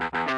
you.